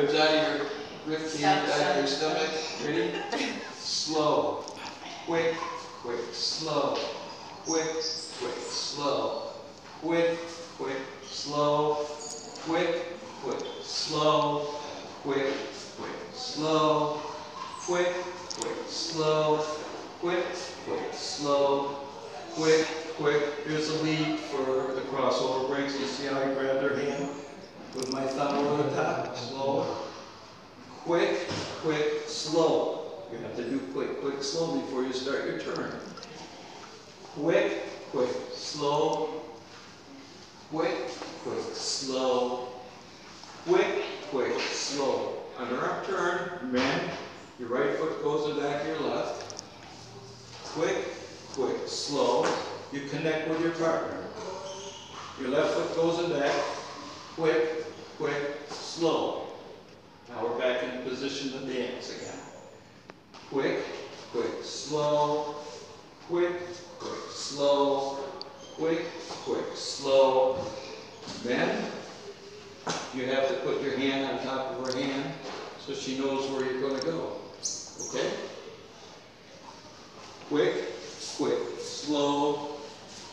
ribs out of your, rib out of your stomach. Ready? Slow. Quick, quick, slow. Quick, quick, slow. Quick, quick, slow. Quick, quick, slow. Quick, quick, slow. Quick, quick, slow. Quick, quick, slow. Quick, quick. Here's a lead for the crossover breaks. You see how I grab their hand with my thumb over the top? Slow. Quick, quick, slow. You have to do quick, quick, slow before you start your turn. Quick, quick, slow. Quick, quick, slow. Quick, quick, slow. Underarm turn, man. Your right foot goes to the back of your left. Quick, quick, slow. You connect with your partner. Your left foot goes in back. Quick, quick, slow. Now we're back in position to dance again. Quick, quick, slow. Quick, quick, slow. Quick, quick, slow. Then you have to put your hand on top of her hand so she knows where you're going to go. Okay? Quick, quick, slow,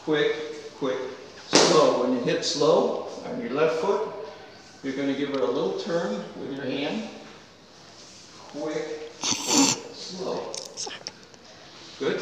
quick, quick, slow. When you hit slow on your left foot, you're going to give it a little turn with your hand. Quick, quick, slow. Good?